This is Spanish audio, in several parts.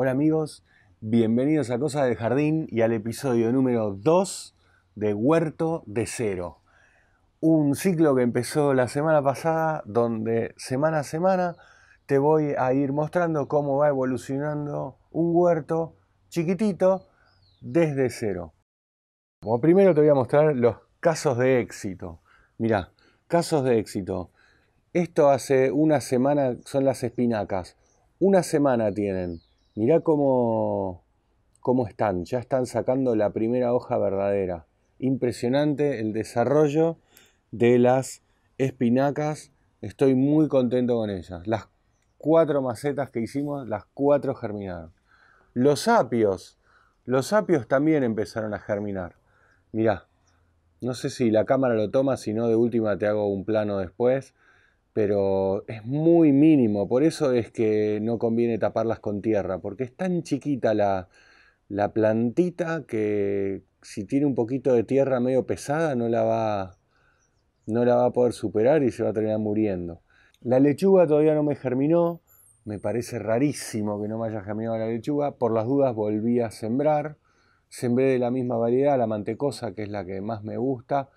Hola amigos, bienvenidos a Cosas del Jardín y al episodio número 2 de Huerto de Cero. Un ciclo que empezó la semana pasada donde semana a semana te voy a ir mostrando cómo va evolucionando un huerto chiquitito desde cero. Como primero te voy a mostrar los casos de éxito. Mirá, casos de éxito. Esto hace una semana son las espinacas. Una semana tienen. Mirá cómo, cómo están. Ya están sacando la primera hoja verdadera. Impresionante el desarrollo de las espinacas. Estoy muy contento con ellas. Las cuatro macetas que hicimos, las cuatro germinaron. Los apios. Los apios también empezaron a germinar. Mirá, no sé si la cámara lo toma, si no de última te hago un plano después, pero es muy mínimo, por eso es que no conviene taparlas con tierra, porque es tan chiquita la, la plantita que si tiene un poquito de tierra medio pesada no la va no la va a poder superar y se va a terminar muriendo. La lechuga todavía no me germinó, me parece rarísimo que no me haya germinado la lechuga, por las dudas volví a sembrar. Sembré de la misma variedad, la mantecosa, que es la que más me gusta,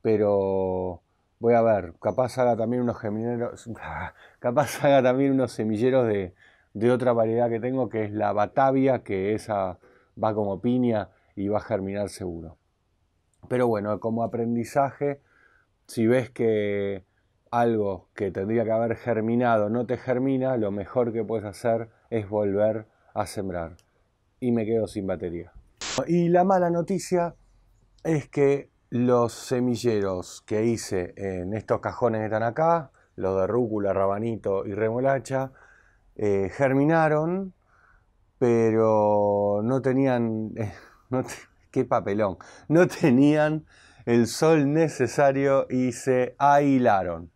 pero voy a ver, capaz haga también unos gemineros, capaz haga también unos semilleros de, de otra variedad que tengo, que es la Batavia, que esa va como piña y va a germinar seguro. Pero bueno, como aprendizaje, si ves que algo que tendría que haber germinado no te germina, lo mejor que puedes hacer es volver a sembrar. Y me quedo sin batería. Y la mala noticia es que los semilleros que hice en estos cajones que están acá, los de rúcula, rabanito y remolacha, eh, germinaron, pero no tenían, eh, qué papelón, no tenían el sol necesario y se ahilaron.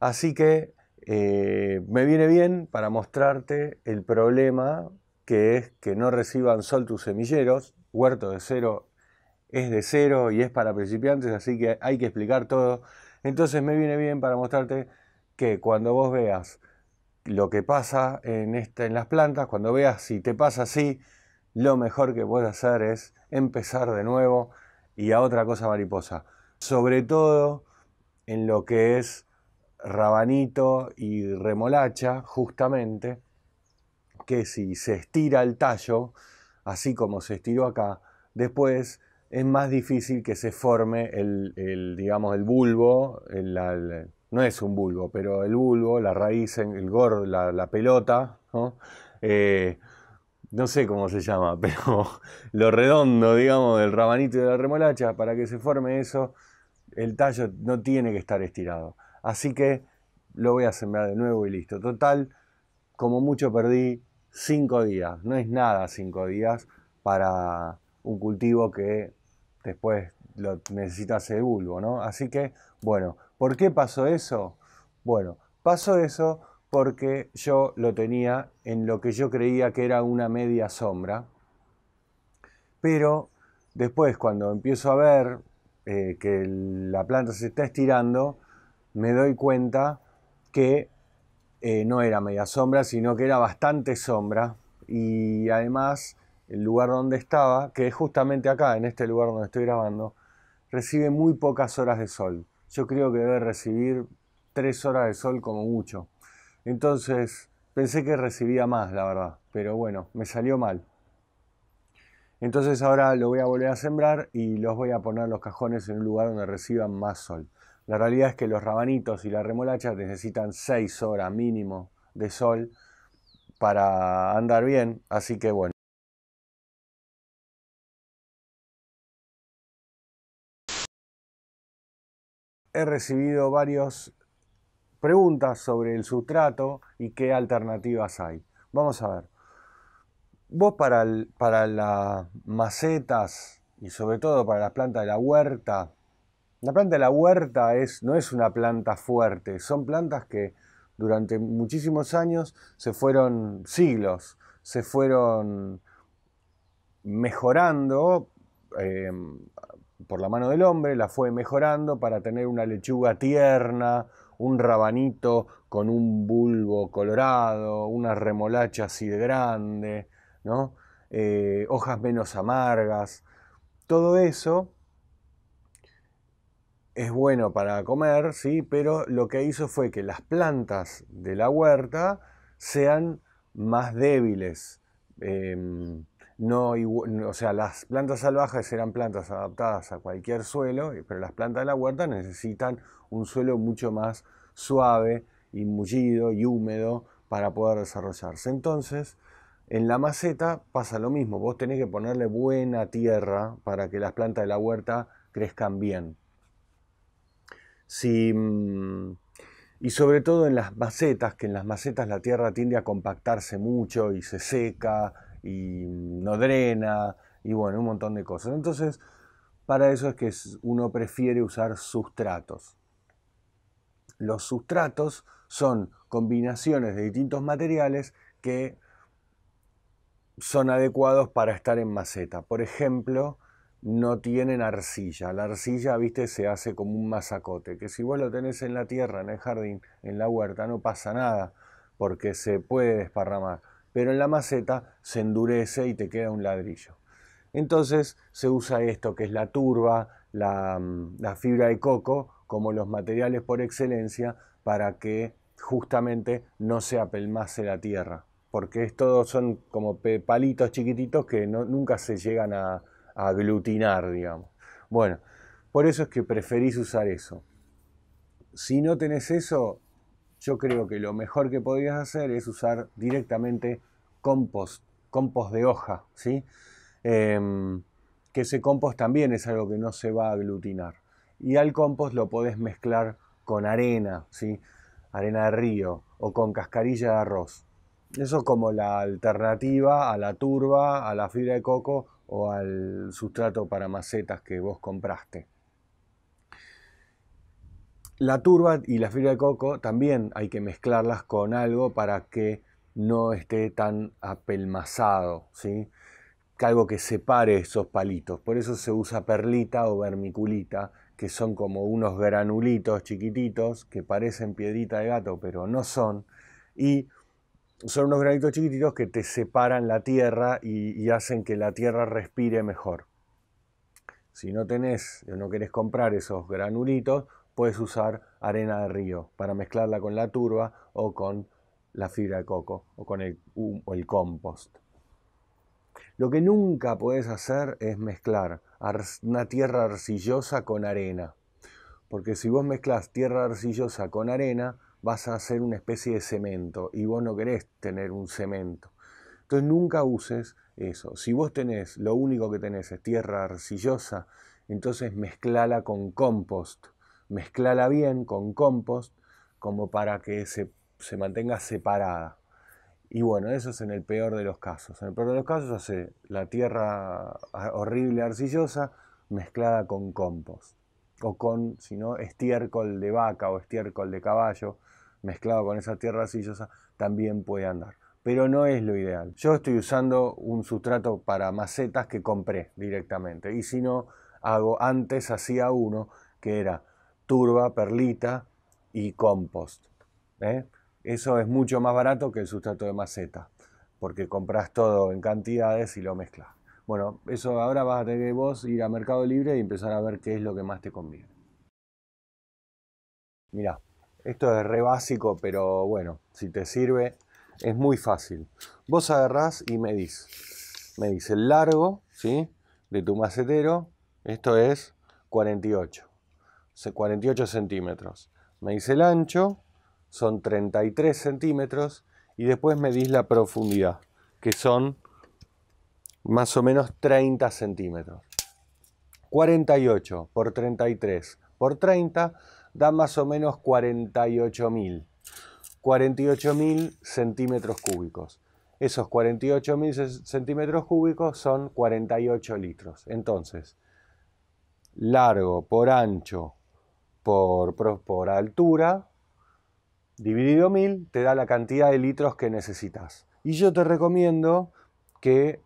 Así que eh, me viene bien para mostrarte el problema que es que no reciban sol tus semilleros, huerto de cero es de cero y es para principiantes, así que hay que explicar todo. Entonces me viene bien para mostrarte que cuando vos veas lo que pasa en, esta, en las plantas, cuando veas si te pasa así, lo mejor que puedes hacer es empezar de nuevo y a otra cosa mariposa. Sobre todo en lo que es rabanito y remolacha, justamente, que si se estira el tallo, así como se estiró acá, después es más difícil que se forme el, digamos, el bulbo, no es un bulbo, pero el bulbo, la raíz, el gordo, la, pelota, ¿no? Eh, no sé cómo se llama, pero lo redondo, digamos, del rabanito y de la remolacha, para que se forme eso, el tallo no tiene que estar estirado. Así que lo voy a sembrar de nuevo y listo. Total, como mucho perdí cinco días. No es nada cinco días para un cultivo que después lo necesitas el bulbo, ¿no? Así que, bueno, ¿por qué pasó eso? Bueno, pasó eso porque yo lo tenía en lo que yo creía que era una media sombra, pero después cuando empiezo a ver eh, que la planta se está estirando, me doy cuenta que eh, no era media sombra, sino que era bastante sombra. Y además, el lugar donde estaba, que es justamente acá, en este lugar donde estoy grabando, recibe muy pocas horas de sol. Yo creo que debe recibir tres horas de sol como mucho. Entonces, pensé que recibía más, la verdad. Pero bueno, me salió mal. Entonces ahora lo voy a volver a sembrar y los voy a poner los cajones en un lugar donde reciban más sol. La realidad es que los rabanitos y la remolacha necesitan 6 horas mínimo de sol para andar bien, así que bueno. He recibido varias preguntas sobre el sustrato y qué alternativas hay. Vamos a ver. Vos para, para las macetas y sobre todo para las plantas de la huerta, la planta de la huerta no es una planta fuerte, son plantas que durante muchísimos años se fueron siglos, se fueron mejorando em, por la mano del hombre, la fue mejorando para tener una lechuga tierna, un rabanito con un bulbo colorado, una remolacha así de grande, ¿no? Eh, hojas menos amargas. Todo eso es bueno para comer, sí, pero lo que hizo fue que las plantas de la huerta sean más débiles. Em, no, o sea, las plantas salvajes eran plantas adaptadas a cualquier suelo, pero las plantas de la huerta necesitan un suelo mucho más suave y mullido y húmedo para poder desarrollarse. Entonces, en la maceta pasa lo mismo, vos tenés que ponerle buena tierra para que las plantas de la huerta crezcan bien. Mm, y sobre todo en las macetas, que en las macetas la tierra tiende a compactarse mucho y se seca y no drena y bueno, un montón de cosas. Entonces, para eso es que uno prefiere usar sustratos. Los sustratos son combinaciones de distintos materiales que son adecuados para estar en maceta. Por ejemplo, no tienen arcilla. La arcilla, viste, se hace como un masacote, que si vos lo tenés en la tierra, en el jardín, en la huerta, no pasa nada, porque se puede desparramar. Pero en la maceta se endurece y te queda un ladrillo. Entonces se usa esto, que es la turba, la, mm, fibra de coco, como los materiales por excelencia, para que justamente no se apelmase la tierra. Porque estos son como palitos chiquititos que nunca se llegan a, aglutinar, digamos. Bueno, por eso es que preferís usar eso. Si no tenés eso, yo creo que lo mejor que podrías hacer es usar directamente compost, compost de hoja, ¿sí? Em, que ese compost también es algo que no se va a aglutinar. Y al compost lo podés mezclar con arena, ¿sí? Arena de río o con cascarilla de arroz. Eso como la alternativa a la turba, a la fibra de coco o al sustrato para macetas que vos compraste. La turba y la fibra de coco también hay que mezclarlas con algo para que no esté tan apelmazado, ¿sí? Algo que separe esos palitos. Por eso se usa perlita o vermiculita, que son como unos granulitos chiquititos que parecen piedrita de gato, pero no son. Y son unos granitos chiquititos que te separan la tierra y, hacen que la tierra respire mejor. Si no tenés o no querés comprar esos granulitos, puedes usar arena de río para mezclarla con la turba o con la fibra de coco o con el, o el compost. Lo que nunca puedes hacer es mezclar una tierra arcillosa con arena. Porque si vos mezclas tierra arcillosa con arena, vas a hacer una especie de cemento y vos no querés tener un cemento. Entonces nunca uses eso. Si vos tenés, lo único que tenés es tierra arcillosa, entonces mezclala con compost. Mezclala bien con compost como para que se, se mantenga separada. Y bueno, eso es en el peor de los casos. En el peor de los casos hace la tierra horrible arcillosa mezclada con compost. O con, si no, estiércol de vaca o estiércol de caballo mezclado con esa tierra arcillosa, también puede andar. Pero no es lo ideal. Yo estoy usando un sustrato para macetas que compré directamente. Y si no, hago, antes hacía uno que era turba, perlita y compost. ¿eh? Eso es mucho más barato que el sustrato de maceta, porque compras todo en cantidades y lo mezclas. Bueno, eso ahora vas a tener que vos ir a Mercado Libre y empezar a ver qué es lo que más te conviene. Mira, esto es re básico, pero bueno, si te sirve, es muy fácil. Vos agarrás y medís. Medís el largo ¿sí? de tu macetero. Esto es 48. 48 centímetros. Medís el ancho, son 33 centímetros. Y después medís la profundidad, que son más o menos 30 centímetros. 48 por 33 por 30 da más o menos 48.000. 48.000 centímetros cúbicos. Esos 48.000 centímetros cúbicos son 48 litros. Entonces, largo por ancho por, por altura, dividido 1000, te da la cantidad de litros que necesitas. Y yo te recomiendo que,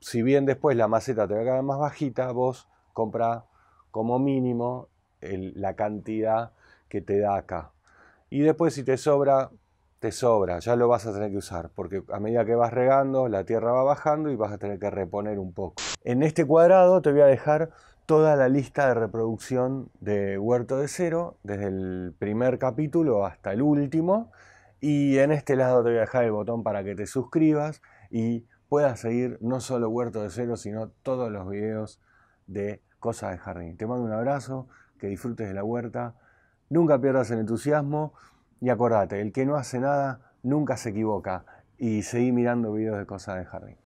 si bien después la maceta te va a quedar más bajita, vos compra como mínimo la cantidad que te da acá. Y después si te sobra, te sobra, ya lo vas a tener que usar, porque a medida que vas regando, la tierra va bajando y vas a tener que reponer un poco. En este cuadrado te voy a dejar toda la lista de reproducción de Huerto de Cero, desde el primer capítulo hasta el último, y en este lado te voy a dejar el botón para que te suscribas y puedas seguir no solo Huerto de Cero, sino todos los videos de Cosas de Jardín. Te mando un abrazo, que disfrutes de la huerta, nunca pierdas el entusiasmo y acordate, el que no hace nada nunca se equivoca y seguí mirando videos de cosas de jardín.